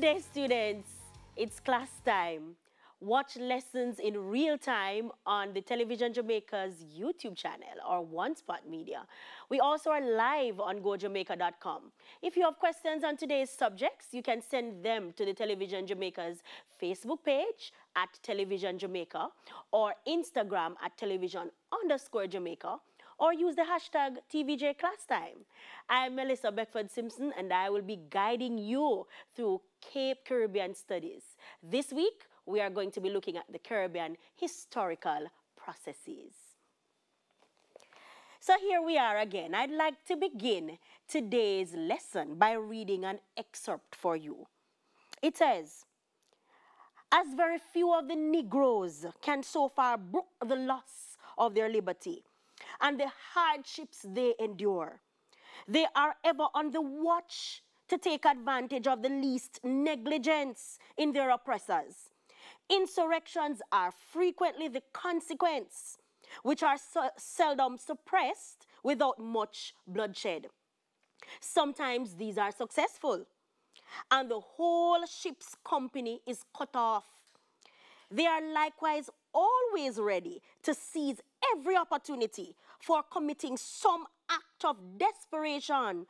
day, students. It's class time. Watch lessons in real time on the Television Jamaica's YouTube channel or One Spot Media. We also are live on gojamaica.com. If you have questions on today's subjects, you can send them to the Television Jamaica's Facebook page at Television Jamaica or Instagram at television underscore Jamaica or use the hashtag TVJ Class Time. I'm Melissa Beckford Simpson and I will be guiding you through CAPE Caribbean Studies. This week, we are going to be looking at the Caribbean historical processes. So here we are again. I'd like to begin today's lesson by reading an excerpt for you. It says, as very few of the Negroes can so far brook the loss of their liberty and the hardships they endure, they are ever on the watch to take advantage of the least negligence in their oppressors Insurrections are frequently the consequence, which are so seldom suppressed without much bloodshed. Sometimes these are successful, and the whole ship's company is cut off. They are likewise always ready to seize every opportunity for committing some act of desperation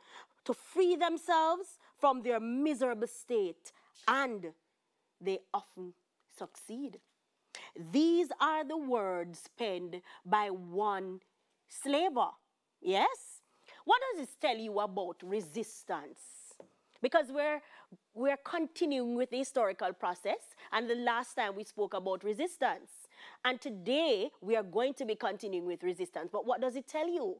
to free themselves from their miserable state, and they often succeed. These are the words penned by one slaver. Yes? What does this tell you about resistance? Because we're, we're continuing with the historical process, and the last time we spoke about resistance. And today we are going to be continuing with resistance. But what does it tell you?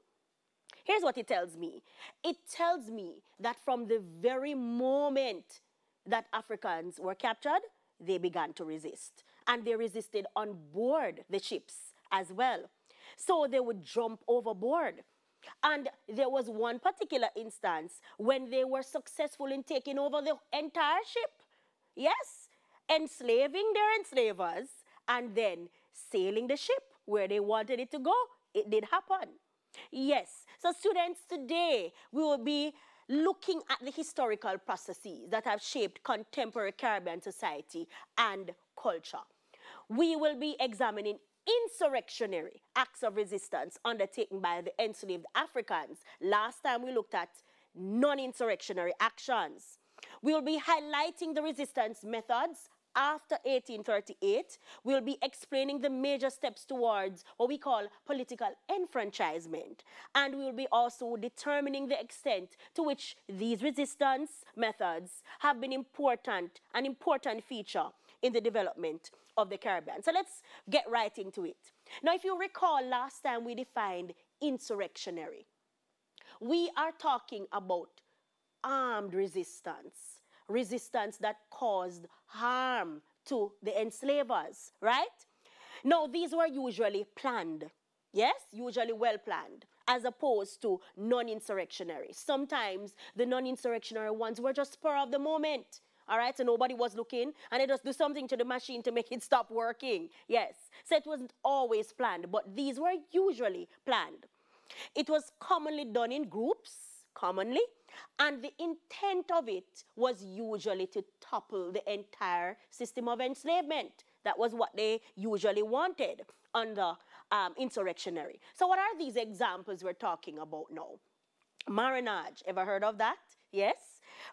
Here's what it tells me it tells me that from the very moment that Africans were captured, they began to resist. And they resisted on board the ships as well. So they would jump overboard. And there was one particular instance when they were successful in taking over the entire ship. Yes, enslaving their enslavers and then sailing the ship where they wanted it to go. It did happen. Yes, so students, today we will be looking at the historical processes that have shaped contemporary Caribbean society and culture. We will be examining insurrectionary acts of resistance undertaken by the enslaved Africans. Last time we looked at non-insurrectionary actions. We will be highlighting the resistance methods after 1838, we'll be explaining the major steps towards what we call political enfranchisement. And we'll be also determining the extent to which these resistance methods have been important, an important feature in the development of the Caribbean. So let's get right into it. Now, if you recall, last time we defined insurrectionary. We are talking about armed resistance resistance that caused harm to the enslavers, right? Now, these were usually planned, yes, usually well planned, as opposed to non insurrectionary. Sometimes the non insurrectionary ones were just spur of the moment. All right, so nobody was looking, and they just do something to the machine to make it stop working. Yes, so it wasn't always planned, but these were usually planned. It was commonly done in groups, commonly, and the intent of it was usually to topple the entire system of enslavement. That was what they usually wanted under um, insurrectionary. So what are these examples we're talking about now? Marronage, ever heard of that? Yes.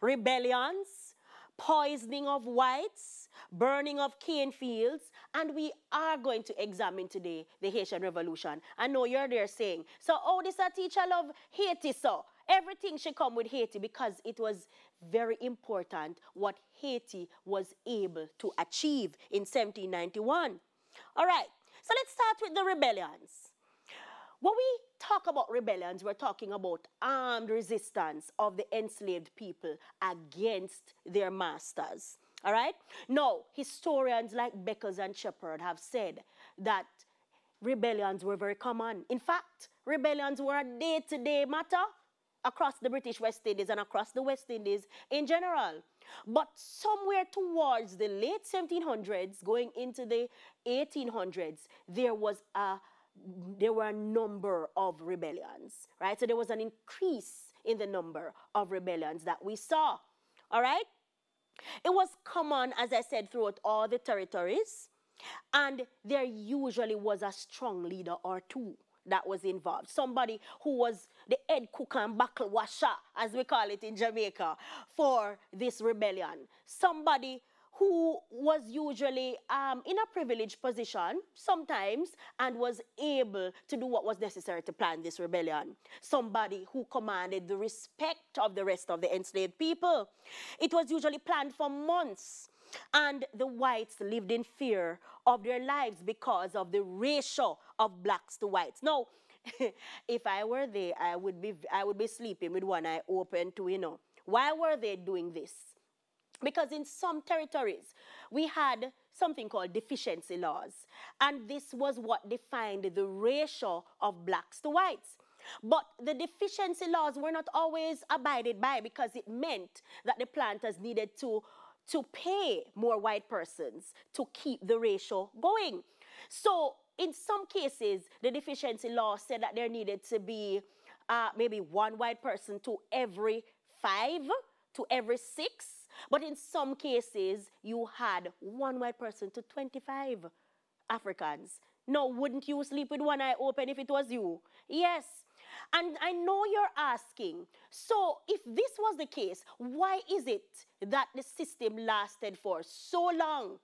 Rebellions, poisoning of whites, burning of cane fields, and we are going to examine today the Haitian Revolution. I know you're there saying, so oh, this a teacher love Haiti, so Everything should come with Haiti because it was very important what Haiti was able to achieve in 1791. All right, so let's start with the rebellions. When we talk about rebellions, we're talking about armed resistance of the enslaved people against their masters. All right? Now, historians like Beckles and Shepherd have said that rebellions were very common. In fact, rebellions were a day to day matter across the British West Indies and across the West Indies in general. But somewhere towards the late 1700s, going into the 1800s, there was a there were a number of rebellions, right? So there was an increase in the number of rebellions that we saw, all right? It was common, as I said, throughout all the territories, and there usually was a strong leader or two that was involved. Somebody who was the head cook and buckle washer, as we call it in Jamaica, for this rebellion. Somebody who was usually um, in a privileged position sometimes and was able to do what was necessary to plan this rebellion. Somebody who commanded the respect of the rest of the enslaved people. It was usually planned for months. And the whites lived in fear of their lives because of the ratio of blacks to whites. Now, if I were there, I would be I would be sleeping with one eye open to you know. Why were they doing this? Because in some territories, we had something called deficiency laws. And this was what defined the ratio of blacks to whites. But the deficiency laws were not always abided by because it meant that the planters needed to, to pay more white persons to keep the ratio going. So, in some cases, the deficiency law said that there needed to be uh, maybe one white person to every five, to every six but in some cases, you had one white person to 25 Africans. No, wouldn't you sleep with one eye open if it was you? Yes. And I know you're asking, so if this was the case, why is it that the system lasted for so long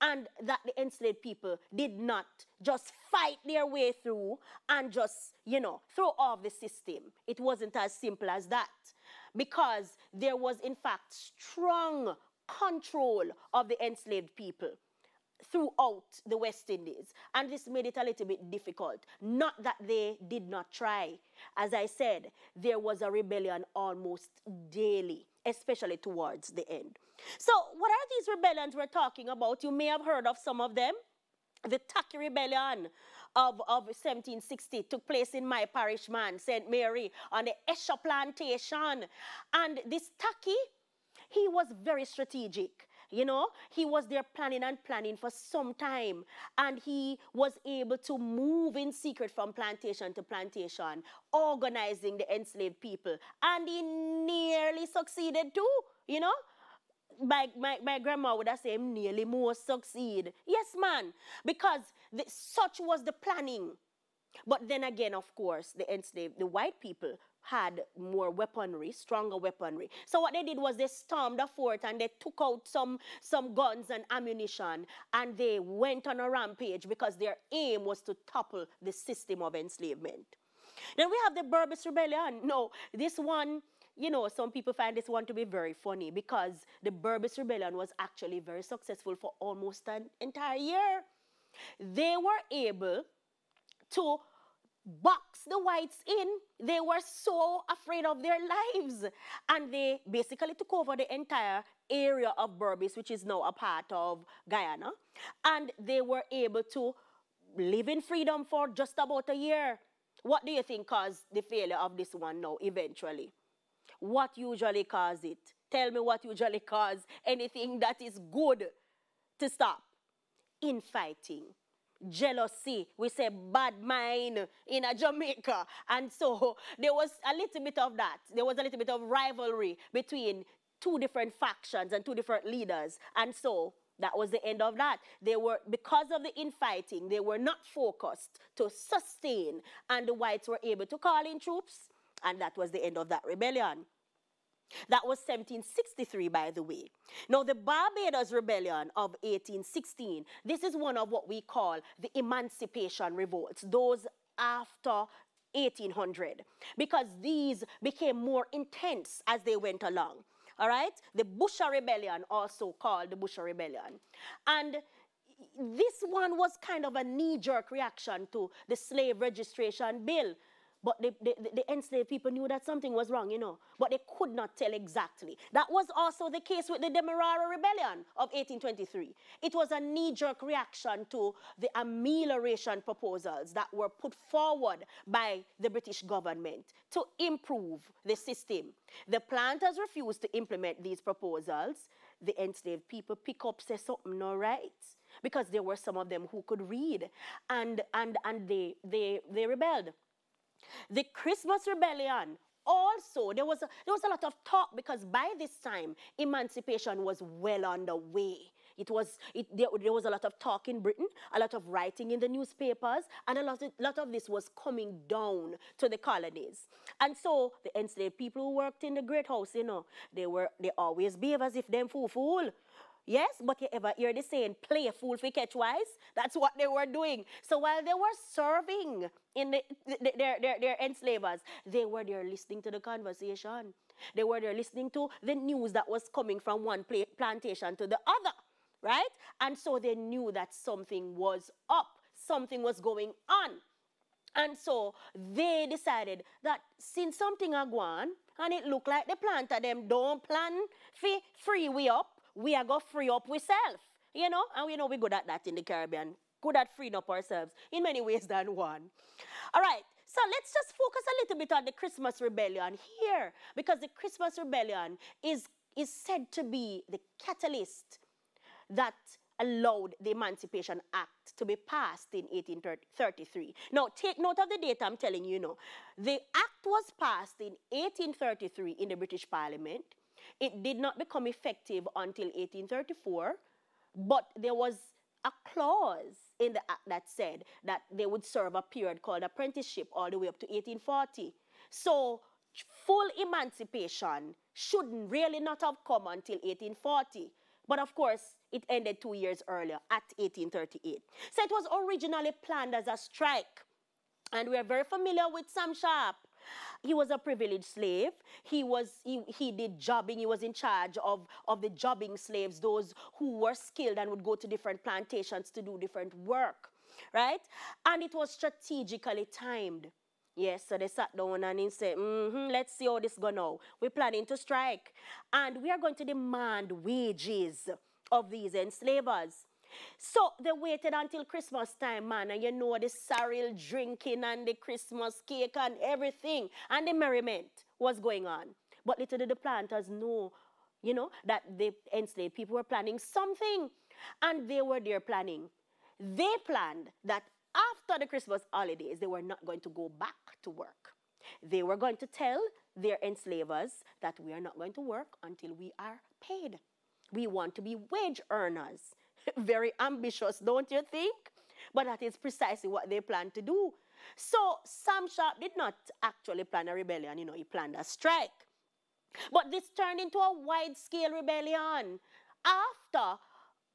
and that the enslaved people did not just fight their way through and just, you know, throw off the system? It wasn't as simple as that because there was, in fact, strong control of the enslaved people throughout the West Indies. And this made it a little bit difficult. Not that they did not try. As I said, there was a rebellion almost daily, especially towards the end. So, what are these rebellions we're talking about? You may have heard of some of them. The Tacky Rebellion, of, of 1760 took place in my parish, man, St. Mary, on the Esher plantation. And this Tacky, he was very strategic. You know, he was there planning and planning for some time, and he was able to move in secret from plantation to plantation, organizing the enslaved people. And he nearly succeeded too, you know my, my, my grandma would have said nearly more succeed. Yes, man, because the, such was the planning. But then again, of course, the enslaved, the white people had more weaponry, stronger weaponry. So what they did was they stormed the fort and they took out some, some guns and ammunition and they went on a rampage because their aim was to topple the system of enslavement. Then we have the Berbice Rebellion. No, this one you know, some people find this one to be very funny because the Berbice Rebellion was actually very successful for almost an entire year. They were able to box the whites in. They were so afraid of their lives. And they basically took over the entire area of Berbice, which is now a part of Guyana. And they were able to live in freedom for just about a year. What do you think caused the failure of this one now eventually? what usually causes it. Tell me what usually causes anything that is good to stop. Infighting, jealousy, we say bad mind in a Jamaica. And so there was a little bit of that. There was a little bit of rivalry between two different factions and two different leaders. And so that was the end of that. They were, because of the infighting, they were not focused to sustain, and the whites were able to call in troops, and that was the end of that rebellion. That was 1763, by the way. Now, the Barbados Rebellion of 1816, this is one of what we call the emancipation revolts, those after 1800, because these became more intense as they went along. All right? The Bussa Rebellion, also called the Bussa Rebellion. And this one was kind of a knee jerk reaction to the slave registration bill but the, the, the, enslaved people knew that something was wrong, you know, but they could not tell exactly. That was also the case with the Demerara Rebellion of 1823. It was a knee jerk reaction to the amelioration proposals that were put forward by the British government to improve the system. The planters refused to implement these proposals. The enslaved people pick up, say something, no right Because there were some of them who could read and, and, and they, they, they rebelled. The Christmas rebellion also there was a, there was a lot of talk because by this time emancipation was well underway. It was it, there, there, was a lot of talk in Britain, a lot of writing in the newspapers, and a lot of, lot of this was coming down to the colonies. And so the enslaved people who worked in the great house, you know, they were they always behave as if them fool fool. Yes, but you ever hear the saying, play a fool for catch wise? That's what they were doing. So while they were serving in the, the, their, their, their enslavers, they were there listening to the conversation. They were there listening to the news that was coming from one plantation to the other, right? And so they knew that something was up, something was going on. And so they decided that since something are gone, and it looked like the planter them don't plan for free we up, we are going to free up ourselves. You know, and we know we're good at that in the Caribbean. Good at freeing up ourselves in many ways than one. All right, so let's just focus a little bit on the Christmas rebellion here because the Christmas rebellion is, is said to be the catalyst that allowed the Emancipation Act to be passed in 1833. Now, take note of the date I'm telling you now. The act was passed in 1833 in the British Parliament. It did not become effective until 1834, but there was a clause in the act that said that they would serve a period called apprenticeship all the way up to 1840. So full emancipation shouldn't really not have come until 1840. But of course, it ended two years earlier at 1838. So it was originally planned as a strike. And we're very familiar with Sam Sharpe he was a privileged slave. He was he, he did jobbing. He was in charge of, of the jobbing slaves, those who were skilled and would go to different plantations to do different work. Right? And it was strategically timed. Yes, so they sat down and they said, mm-hmm, let's see how this go now. We're planning to strike. And we are going to demand wages of these enslavers. So they waited until Christmas time, man, and you know the sorrel drinking and the Christmas cake and everything, and the merriment was going on. But little did the planters know, you know, that the enslaved people were planning something, and they were there planning. They planned that after the Christmas holidays, they were not going to go back to work. They were going to tell their enslavers that we are not going to work until we are paid. We want to be wage earners. Very ambitious, don't you think? But that is precisely what they plan to do. So Sam Sharpe did not actually plan a rebellion, you know, he planned a strike. But this turned into a wide scale rebellion. After,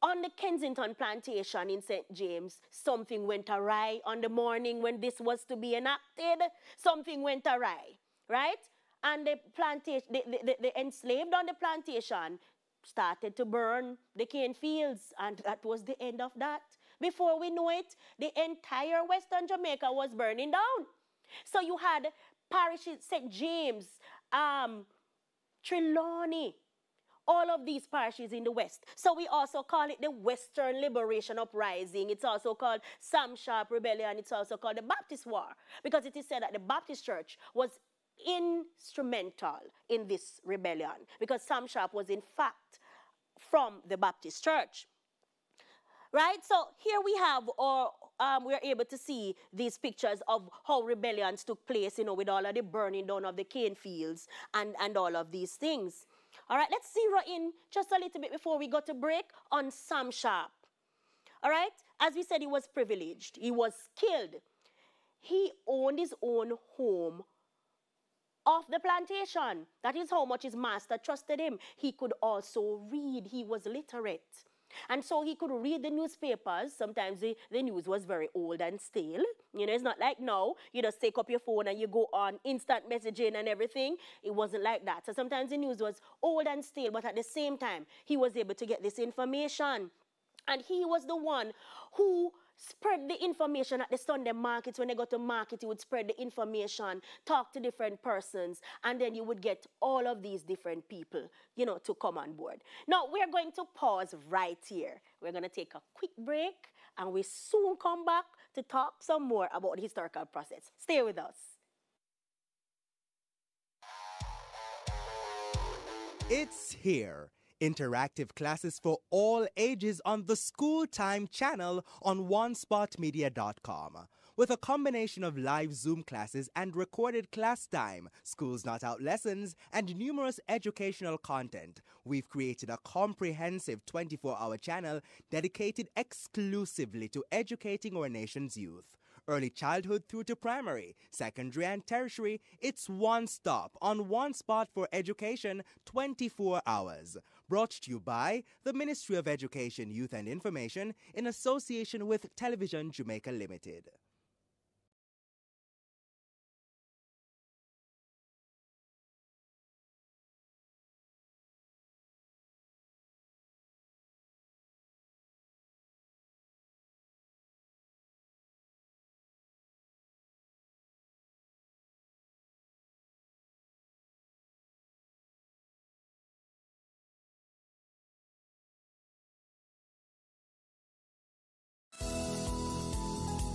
on the Kensington plantation in St. James, something went awry on the morning when this was to be enacted. Something went awry, right? And the plantation, the, the, the, the enslaved on the plantation started to burn the cane fields, and that was the end of that. Before we knew it, the entire Western Jamaica was burning down. So you had parishes, St. James, um, Trelawny, all of these parishes in the West. So we also call it the Western Liberation Uprising. It's also called Sam Sharpe Rebellion. It's also called the Baptist War because it is said that the Baptist Church was instrumental in this rebellion because Sam Sharpe was in fact from the Baptist church. Right? So here we have, or um, we're able to see these pictures of how rebellions took place, you know, with all of the burning down of the cane fields and, and all of these things. All right, let's zero in just a little bit before we go to break on Sam Sharpe. All right, as we said, he was privileged, he was skilled. He owned his own home of the plantation. That is how much his master trusted him. He could also read, he was literate. And so he could read the newspapers. Sometimes the, the news was very old and stale. You know, it's not like now, you just take up your phone and you go on instant messaging and everything. It wasn't like that. So sometimes the news was old and stale, but at the same time, he was able to get this information. And he was the one who spread the information at the Sunday markets. When they go to market, you would spread the information, talk to different persons, and then you would get all of these different people, you know, to come on board. Now, we're going to pause right here. We're going to take a quick break, and we soon come back to talk some more about the historical process. Stay with us. It's here Interactive classes for all ages on the School Time channel on OneSpotMedia.com. with a combination of live Zoom classes and recorded class time, schools not out lessons, and numerous educational content. We've created a comprehensive 24 hour channel dedicated exclusively to educating our nation's youth early childhood through to primary, secondary, and tertiary, it's one stop on one spot for education 24 hours. Brought to you by the Ministry of Education, Youth and Information in association with Television Jamaica Limited.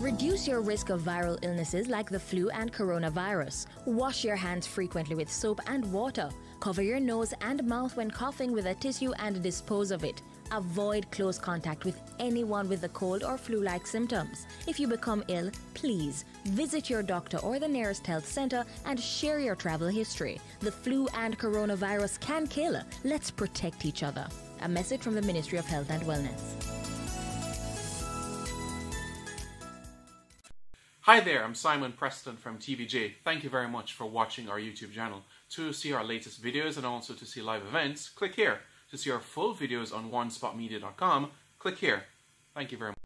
Reduce your risk of viral illnesses like the flu and coronavirus. Wash your hands frequently with soap and water. Cover your nose and mouth when coughing with a tissue and dispose of it. Avoid close contact with anyone with a cold or flu like symptoms. If you become ill, please visit your doctor or the nearest health center and share your travel history. The flu and coronavirus can kill. Let's protect each other. A message from the Ministry of Health and Wellness. Hi there, I'm Simon Preston from TVJ. Thank you very much for watching our YouTube channel. To see our latest videos and also to see live events, click here. To see our full videos on onespotmedia.com, click here. Thank you very much.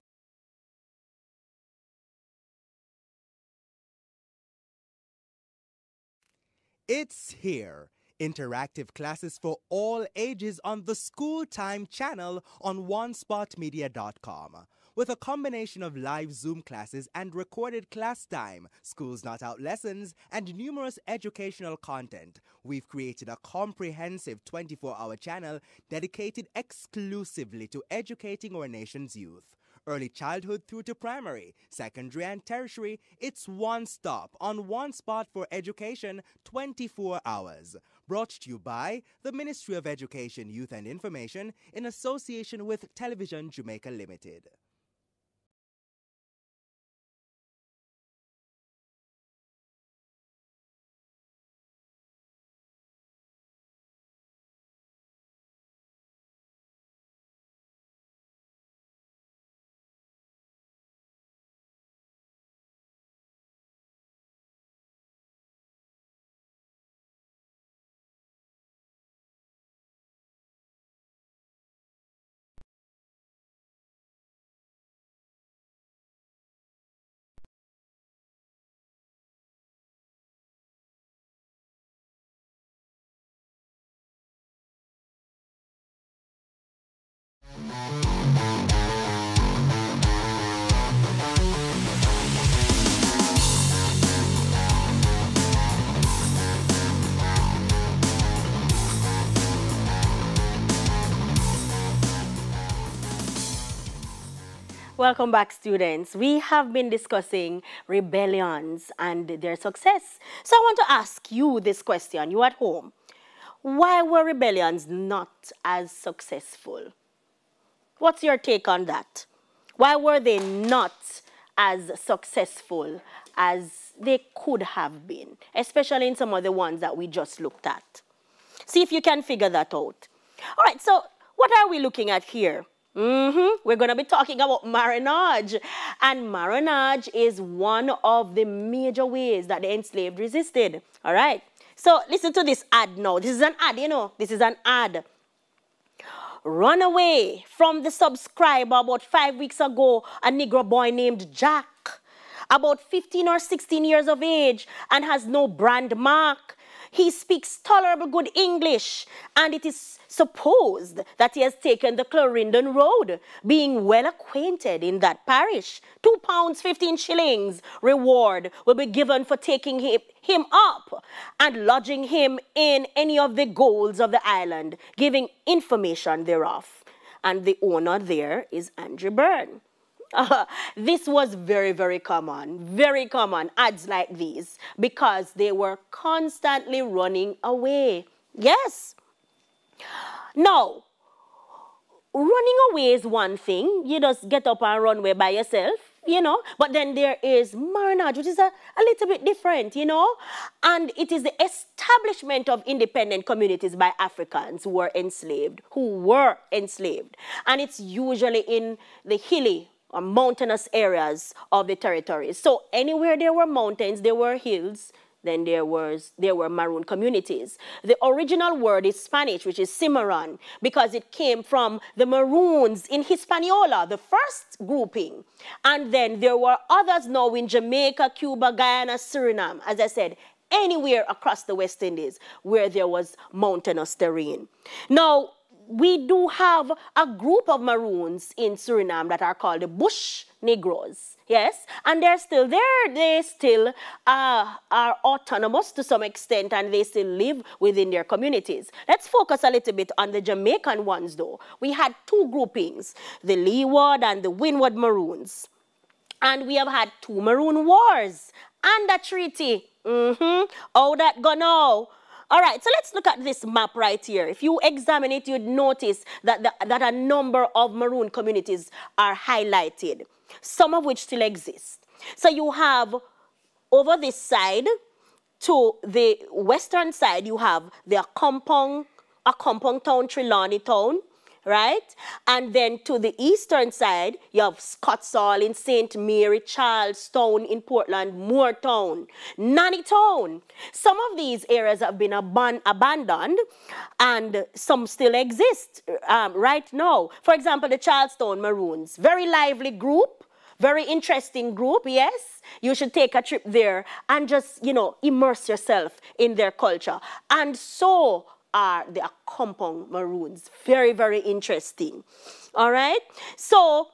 It's here. Interactive classes for all ages on the School Time channel on onespotmedia.com with a combination of live Zoom classes and recorded class time, schools not out lessons, and numerous educational content. We've created a comprehensive 24 hour channel dedicated exclusively to educating our nation's youth early childhood through to primary, secondary, and tertiary, it's one stop on one spot for education 24 hours. Brought to you by the Ministry of Education, Youth and Information in association with Television Jamaica Limited. Welcome back, students. We have been discussing rebellions and their success. So I want to ask you this question, you at home. Why were rebellions not as successful? What's your take on that? Why were they not as successful as they could have been, especially in some of the ones that we just looked at? See if you can figure that out. All right, so what are we looking at here? Mm -hmm. We're going to be talking about marronage. And marronage is one of the major ways that the enslaved resisted. All right. So listen to this ad now. This is an ad, you know. This is an ad. Run away from the subscriber about five weeks ago, a Negro boy named Jack, about 15 or 16 years of age, and has no brand mark. He speaks tolerable good English, and it is supposed that he has taken the Clarendon Road, being well acquainted in that parish. Two pounds fifteen shillings reward will be given for taking him him up and lodging him in any of the golds of the island, giving information thereof. And the owner there is Andrew Byrne. Uh, this was very, very common, very common, ads like these, because they were constantly running away. Yes. Now, running away is one thing. You just get up and run away by yourself. you know, but then there is marronage, which is a, a little bit different, you know, and it is the establishment of independent communities by Africans who were enslaved, who were enslaved, and it's usually in the hilly or mountainous areas of the territories. So anywhere there were mountains, there were hills, then there was there were maroon communities. The original word is Spanish, which is Cimarron, because it came from the Maroons in Hispaniola, the first grouping. And then there were others now in Jamaica, Cuba, Guyana, Suriname, as I said, anywhere across the West Indies where there was mountainous terrain. Now, we do have a group of Maroons in Suriname that are called the Bush Negroes. Yes, and they're still there. They still uh, are autonomous to some extent and they still live within their communities. Let's focus a little bit on the Jamaican ones though. We had two groupings, the Leeward and the Windward Maroons. And we have had two Maroon Wars and a treaty. Mm-hmm. How that go now? All right, so let's look at this map right here. If you examine it, you'd notice that, the, that a number of maroon communities are highlighted some of which still exist. So you have over this side to the western side, you have the Accompong, Accompong town, Trelawny town, right? And then to the eastern side, you have Scott's Hall in St. Mary, Charlestown in Portland, Mooretown, Nannytown. Some of these areas have been aban abandoned and some still exist um, right now. For example, the Charlestown Maroons, very lively group very interesting group, yes. You should take a trip there and just, you know, immerse yourself in their culture. And so are the Maroons. Very, very interesting. All right. So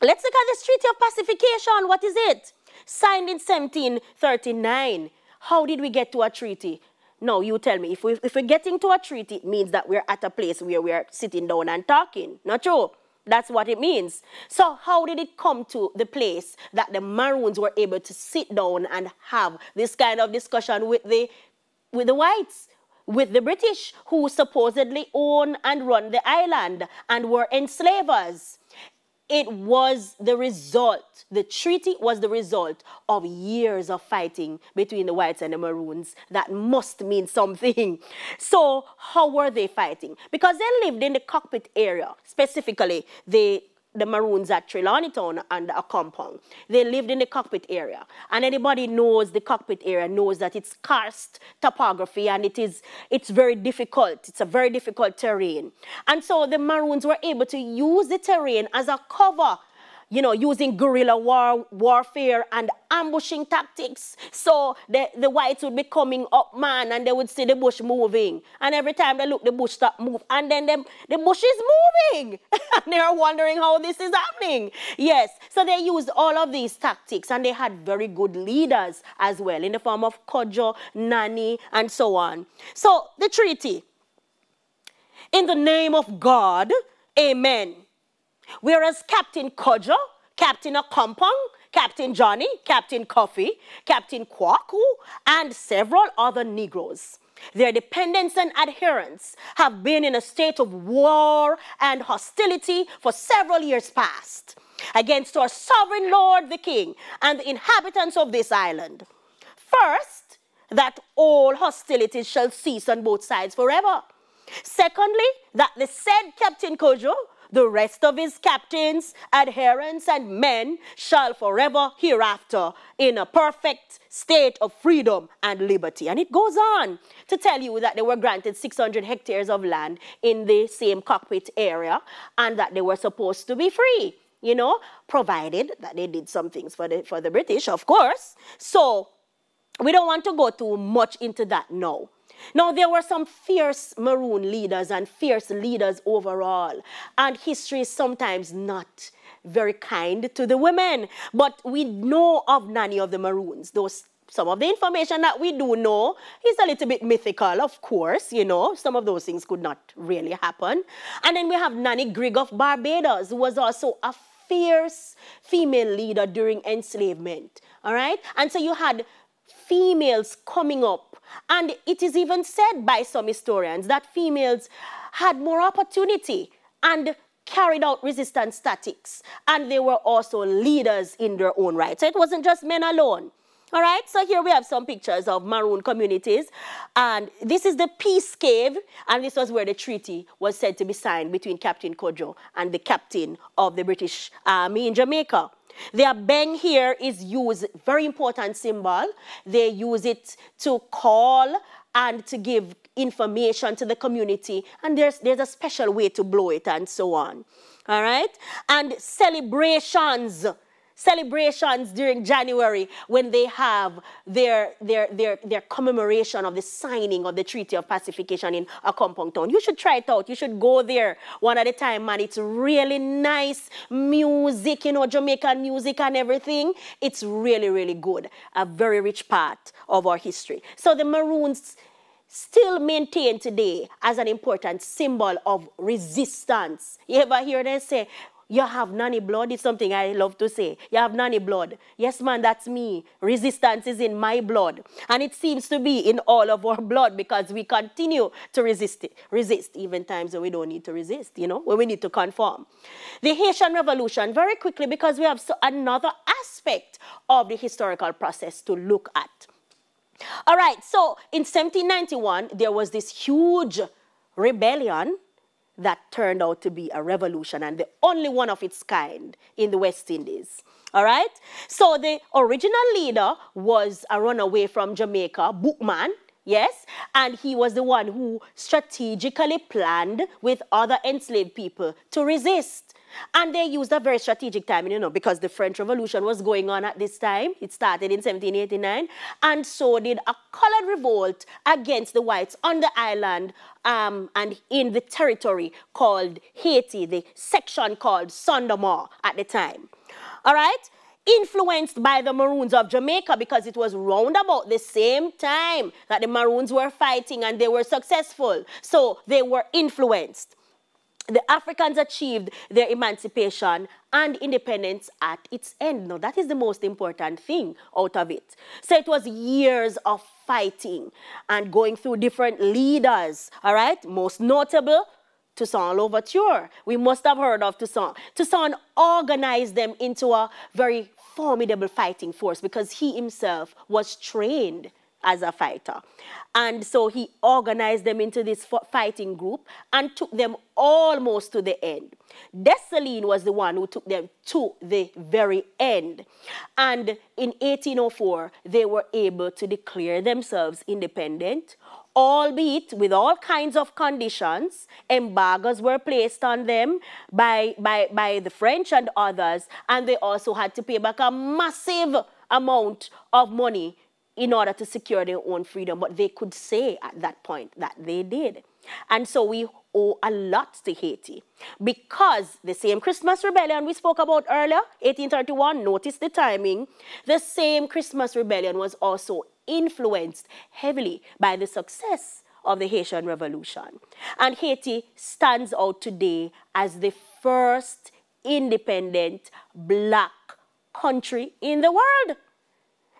let's look at the Treaty of Pacification. What is it? Signed in 1739. How did we get to a treaty? No, you tell me. If, we, if we're getting to a treaty, it means that we're at a place where we're sitting down and talking. Not true? That's what it means. So how did it come to the place that the Maroons were able to sit down and have this kind of discussion with the, with the whites? With the British who supposedly own and run the island and were enslavers it was the result, the treaty was the result of years of fighting between the whites and the maroons. That must mean something. So, how were they fighting? Because they lived in the cockpit area, specifically the the Maroons at Trelawny Town and Accompong. They lived in the cockpit area. And anybody knows the cockpit area knows that it's karst topography and it is it's very difficult. It's a very difficult terrain. And so the Maroons were able to use the terrain as a cover you know, using guerrilla war, warfare and ambushing tactics. So the, the whites would be coming up, man, and they would see the bush moving. And every time they look, the bush stop move. And then the, the bush is moving. and they are wondering how this is happening. Yes, so they used all of these tactics and they had very good leaders as well in the form of Cudjoe, Nanny, and so on. So the treaty. In the name of God, amen. Whereas Captain Cudjoe, Captain Accompong, Captain Johnny, Captain Cuffee, Captain Quaco, and several other Negroes. Their dependents and adherents have been in a state of war and hostility for several years past against our sovereign Lord the King and the inhabitants of this island. First, that all hostilities shall cease on both sides forever. Secondly, that the said Captain Cudjoe the rest of his captains, adherents, and men shall forever hereafter in a perfect state of freedom and liberty. And it goes on to tell you that they were granted 600 hectares of land in the same cockpit area and that they were supposed to be free, you know, provided that they did some things for the, for the British, of course. So we don't want to go too much into that now. Now, there were some fierce maroon leaders and fierce leaders overall, and history is sometimes not very kind to the women. But we know of Nanny of the Maroons, those some of the information that we do know is a little bit mythical, of course, you know, some of those things could not really happen. And then we have Nanny Grigg of Barbados, who was also a fierce female leader during enslavement, all right? And so you had females coming up. And it is even said by some historians that females had more opportunity and carried out resistance tactics and they were also leaders in their own right. So it wasn't just men alone. All right, so here we have some pictures of maroon communities. And this is the Peace Cave, and this was where the treaty was said to be signed between Captain Cudjoe and the captain of the British Army in Jamaica. The abeng here is used, very important symbol. They use it to call and to give information to the community. And there's, there's a special way to blow it and so on. All right? And celebrations celebrations during January when they have their, their, their, their commemoration of the signing of the Treaty of Pacification in Accompong Town. You should try it out. You should go there one at a time, man. It's really nice music, you know, Jamaican music and everything. It's really, really good. A very rich part of our history. So the Maroons still maintained today as an important symbol of resistance. You ever hear them say, you have nanny blood is something I love to say. You have nanny blood. Yes, man, that's me. Resistance is in my blood. And it seems to be in all of our blood because we continue to resist it. Resist even times when we don't need to resist, you know, when we need to conform. The Haitian Revolution, very quickly, because we have another aspect of the historical process to look at. All right, so in 1791, there was this huge rebellion that turned out to be a revolution and the only one of its kind in the West Indies. All right? So the original leader was a runaway from Jamaica, Boukman, yes? And he was the one who strategically planned with other enslaved people to resist. And they used a very strategic time, you know, because the French Revolution was going on at this time. It started in 1789. And so did a colored revolt against the whites on the island um, and in the territory called Haiti, the section called Saint-Domingue at the time. All right? Influenced by the Maroons of Jamaica because it was round about the same time that the Maroons were fighting and they were successful. So they were influenced the Africans achieved their emancipation and independence at its end. Now, that is the most important thing out of it. So it was years of fighting and going through different leaders, all right? Most notable, Toussaint Louverture. We must have heard of Toussaint. Toussaint organized them into a very formidable fighting force because he himself was trained as a fighter. And so he organized them into this fighting group and took them almost to the end. Dessalines was the one who took them to the very end. And in 1804, they were able to declare themselves independent, albeit with all kinds of conditions. Embargoes were placed on them by, by, by the French and others, and they also had to pay back a massive amount of money in order to secure their own freedom, but they could say at that point that they did. And so we owe a lot to Haiti because the same Christmas rebellion we spoke about earlier, 1831, notice the timing, the same Christmas rebellion was also influenced heavily by the success of the Haitian Revolution. And Haiti stands out today as the first independent black country in the world.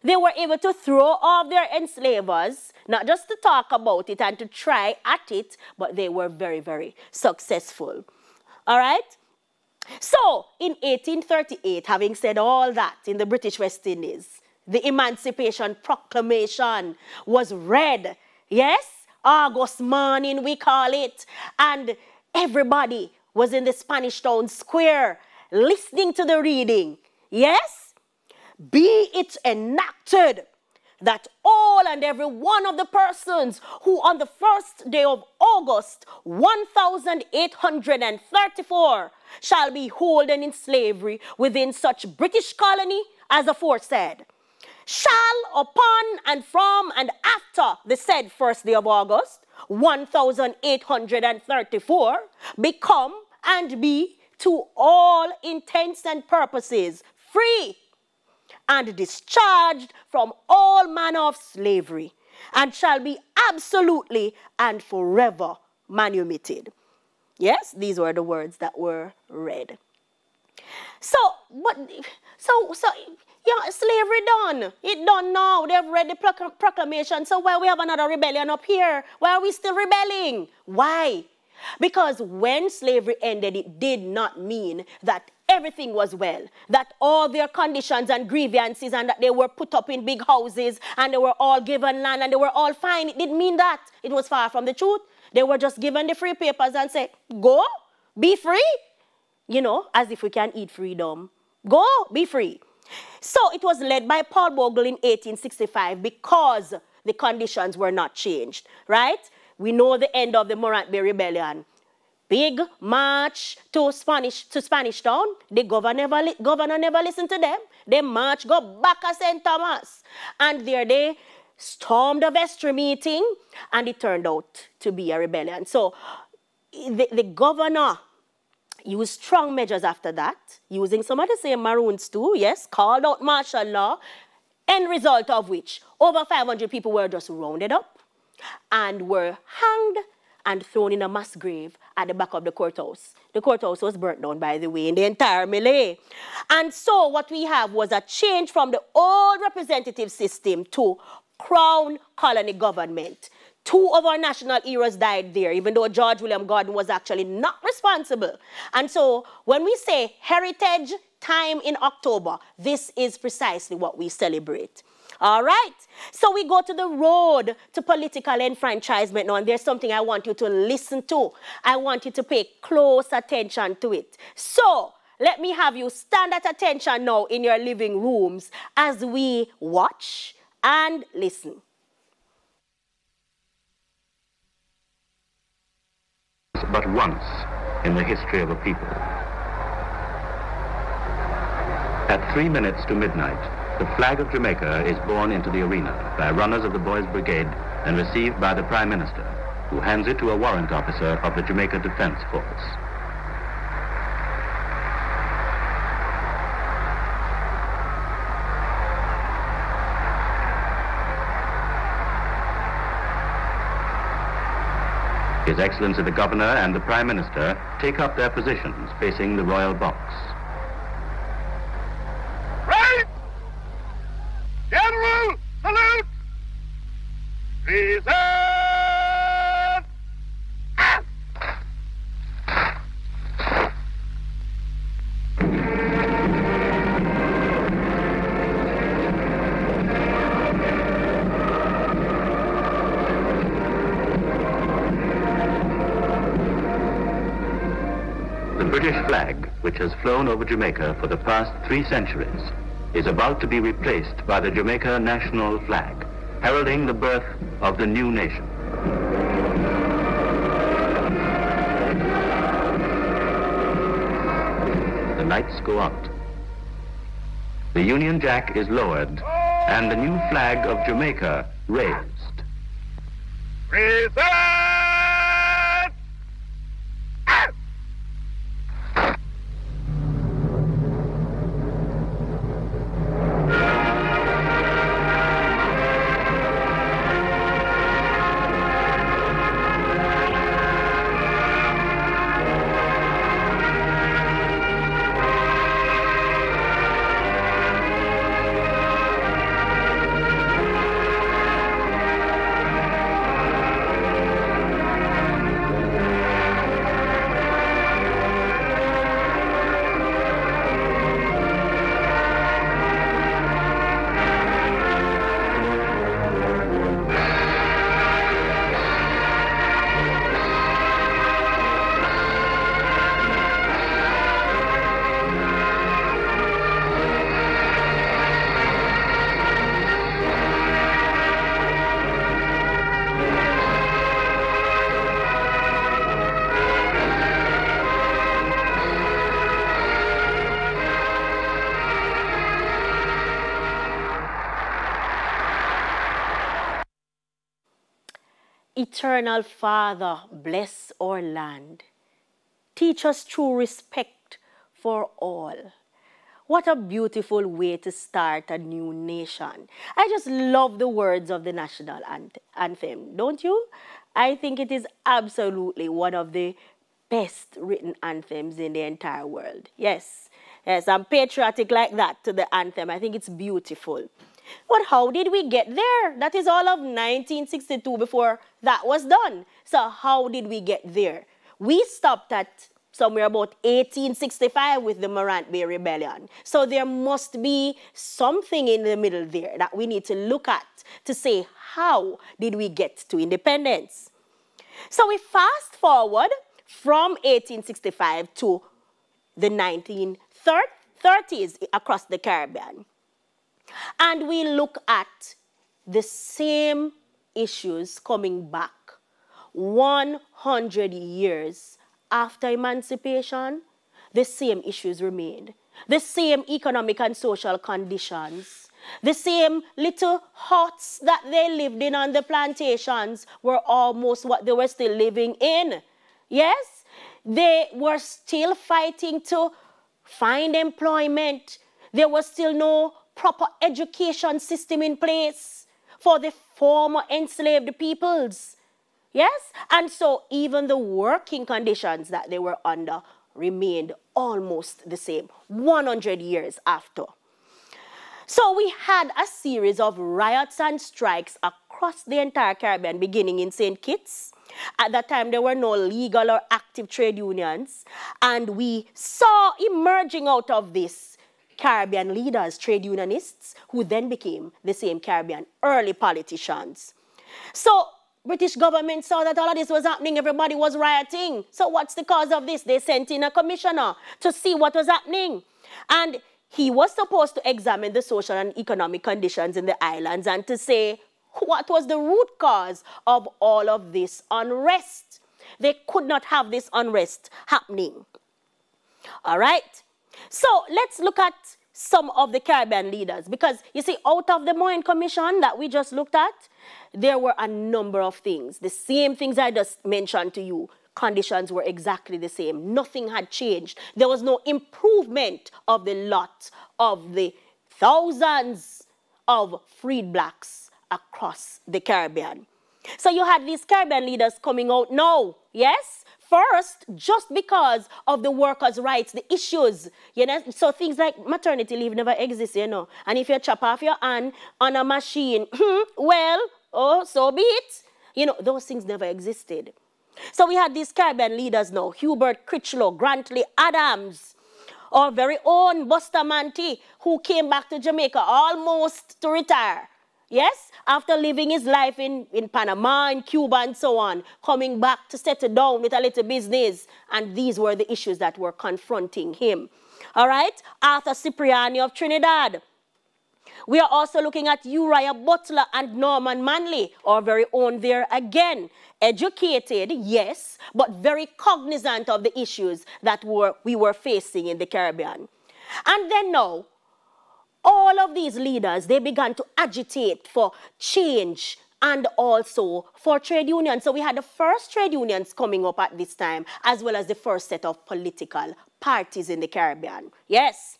They were able to throw off their enslavers, not just to talk about it and to try at it, but they were very, very successful. All right? So, in 1838, having said all that in the British West Indies, the Emancipation Proclamation was read. Yes? August morning, we call it. And everybody was in the Spanish Town Square listening to the reading. Yes? be it enacted that all and every one of the persons who on the first day of August 1834 shall be holden in slavery within such British colony as aforesaid shall upon and from and after the said first day of August 1834 become and be to all intents and purposes free and discharged from all manner of slavery, and shall be absolutely and forever manumitted. Yes, these were the words that were read. So, but, so, so, yeah, slavery done. It done now. They've read the proclamation. So why we have another rebellion up here? Why are we still rebelling? Why? Because when slavery ended, it did not mean that everything was well, that all their conditions and grievances and that they were put up in big houses and they were all given land and they were all fine. It didn't mean that. It was far from the truth. They were just given the free papers and say, go, be free. You know, as if we can eat freedom. Go, be free. So it was led by Paul Bogle in 1865 because the conditions were not changed, right? We know the end of the Morant Bay Rebellion. Big march to Spanish to Spanish Town. The governor never, governor never listened to them. They march go back to St. Thomas. And there they stormed the vestry meeting and it turned out to be a rebellion. So the, the governor used strong measures after that, using some of the same maroons too, yes, called out martial law, end result of which over 500 people were just rounded up and were hanged and thrown in a mass grave at the back of the courthouse. The courthouse was burnt down, by the way, in the entire melee. And so what we have was a change from the old representative system to crown colony government. Two of our national heroes died there, even though George William Gordon was actually not responsible. And so when we say heritage time in October, this is precisely what we celebrate. All right. So we go to the road to political enfranchisement now, and there's something I want you to listen to. I want you to pay close attention to it. So let me have you stand at attention now in your living rooms as we watch and listen. But once in the history of a people. At three minutes to midnight, the flag of Jamaica is borne into the arena by runners of the Boys Brigade and received by the Prime Minister, who hands it to a warrant officer of the Jamaica Defense Force. His Excellency the Governor and the Prime Minister take up their positions facing the royal box. Over Jamaica for the past three centuries, is about to be replaced by the Jamaica national flag, heralding the birth of the new nation. The lights go out. The Union Jack is lowered and the new flag of Jamaica raised. Eternal Father, bless our land. Teach us true respect for all. What a beautiful way to start a new nation. I just love the words of the national anthem, don't you? I think it is absolutely one of the best written anthems in the entire world. Yes, yes, I'm patriotic like that to the anthem. I think it's beautiful. But how did we get there? That is all of 1962 before that was done. So how did we get there? we stopped at somewhere about 1865 with the Morant Bay Rebellion. So there must be something in the middle there that we need to look at to say how did we get to independence. So we fast forward from 1865 to the 1930s across the Caribbean. And we look at the same issues coming back 100 years after emancipation, the same issues remained. The same economic and social conditions, the same little huts that they lived in on the plantations were almost what they were still living in. Yes, they were still fighting to find employment. There was still no proper education system in place for the former enslaved peoples. Yes? And so even the working conditions that they were under remained almost the same 100 years after. So we had a series of riots and strikes across the entire Caribbean, beginning in St. Kitts. At that time, there were no legal or active trade unions. And we saw emerging out of this Caribbean leaders, trade unionists, who then became the same Caribbean early politicians. So British government saw that all of this was happening, everybody was rioting. So what's the cause of this? They sent in a commissioner to see what was happening. And he was supposed to examine the social and economic conditions in the islands and to say what was the root cause of all of this unrest. They could not have this unrest happening. All right? So let's look at some of the Caribbean leaders because you see, out of the Moyne Commission that we just looked at, there were a number of things. The same things I just mentioned to you. Conditions were exactly the same. Nothing had changed. There was no improvement of the lot of the thousands of freed blacks across the Caribbean. So you had these Caribbean leaders coming out now, yes? First, just because of the workers' rights, the issues, you know, so things like maternity leave never exist, you know. And if you chop off your hand on a machine, hmm, well, oh, so be it. You know, those things never existed. So we had these Caribbean leaders now, Hubert Critchlow, Grantley Adams, our very own Bustamante, who came back to Jamaica almost to retire. Yes, after living his life in, in Panama, in Cuba, and so on, coming back to settle down with a little business. And these were the issues that were confronting him. All right, Arthur Cipriani of Trinidad. We are also looking at Uriah Butler and Norman Manley, our very own there again. Educated, yes, but very cognizant of the issues that were, we were facing in the Caribbean. And then now, all of these leaders, they began to agitate for change and also for trade unions. So we had the first trade unions coming up at this time, as well as the first set of political parties in the Caribbean. Yes.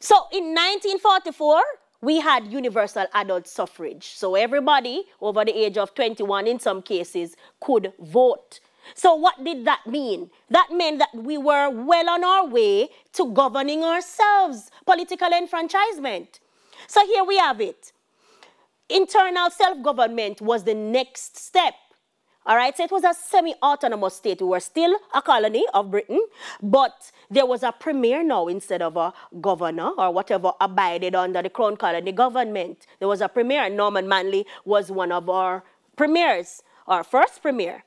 So in 1944, we had universal adult suffrage. So everybody over the age of 21 in some cases could vote. So what did that mean? That meant that we were well on our way to governing ourselves, political enfranchisement. So here we have it. Internal self-government was the next step. All right, so it was a semi-autonomous state. We were still a colony of Britain, but there was a premier now instead of a governor or whatever abided under the Crown Colony government. There was a premier. And Norman Manley was one of our premiers, our first premier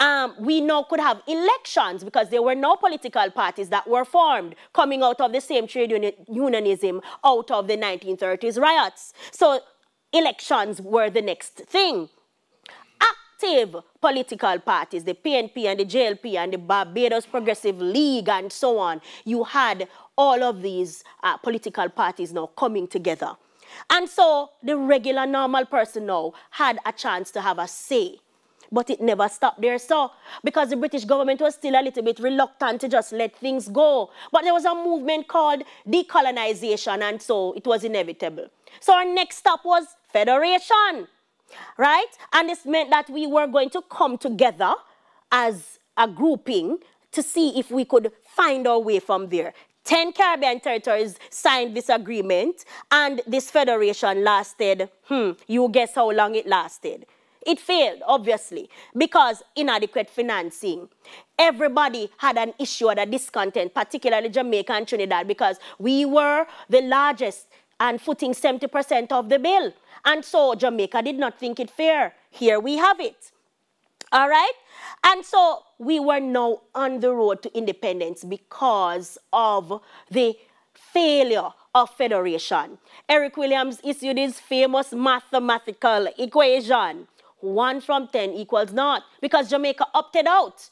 um, we now could have elections because there were no political parties that were formed coming out of the same trade unionism out of the 1930s riots. So elections were the next thing. Active political parties, the PNP and the JLP and the Barbados Progressive League and so on, you had all of these uh, political parties now coming together. And so the regular normal person now had a chance to have a say but it never stopped there. So, because the British government was still a little bit reluctant to just let things go. But there was a movement called decolonization, and so it was inevitable. So, our next stop was federation, right? And this meant that we were going to come together as a grouping to see if we could find our way from there. 10 Caribbean territories signed this agreement, and this federation lasted, hmm, you guess how long it lasted? It failed, obviously, because inadequate financing. Everybody had an issue or a discontent, particularly Jamaica and Trinidad, because we were the largest and footing 70% of the bill. And so Jamaica did not think it fair. Here we have it. All right? And so we were now on the road to independence because of the failure of federation. Eric Williams issued his famous mathematical equation. 1 from 10 equals naught because Jamaica opted out.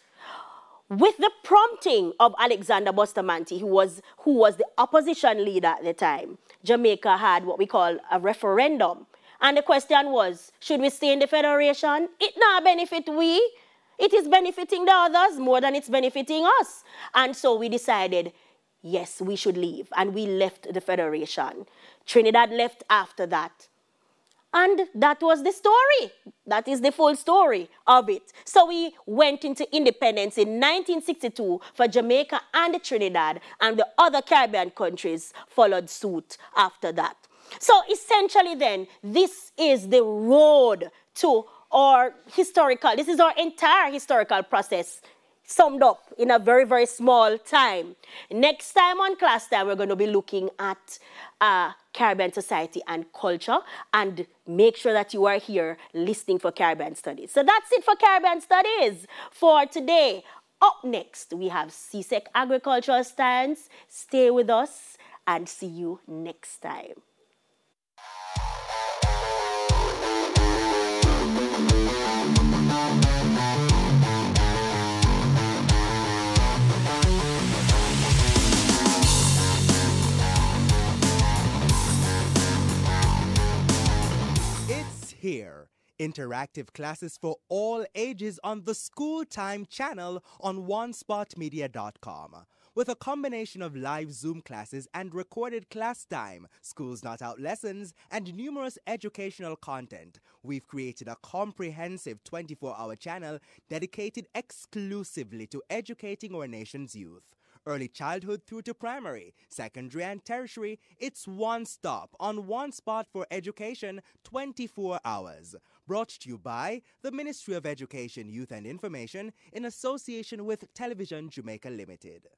With the prompting of Alexander Bustamante, who was, who was the opposition leader at the time, Jamaica had what we call a referendum. And the question was, should we stay in the federation? It not benefit we. It is benefiting the others more than it's benefiting us. And so we decided, yes, we should leave. And we left the federation. Trinidad left after that. And that was the story. That is the full story of it. So we went into independence in 1962 for Jamaica and Trinidad, and the other Caribbean countries followed suit after that. So essentially, then, this is the road to our historical, this is our entire historical process summed up in a very, very small time. Next time on class time, we're going to be looking at uh, Caribbean society and culture and make sure that you are here listening for Caribbean studies. So that's it for Caribbean studies for today. Up next, we have CSEC Agricultural Science. Stay with us and see you next time. Here. Interactive classes for all ages on the School Time channel on OneSpotMedia.com. With a combination of live Zoom classes and recorded class time, Schools Not Out lessons, and numerous educational content, we've created a comprehensive 24 hour channel dedicated exclusively to educating our nation's youth early childhood through to primary, secondary, and tertiary, it's one stop on one spot for education 24 hours. Brought to you by the Ministry of Education, Youth and Information in association with Television Jamaica Limited.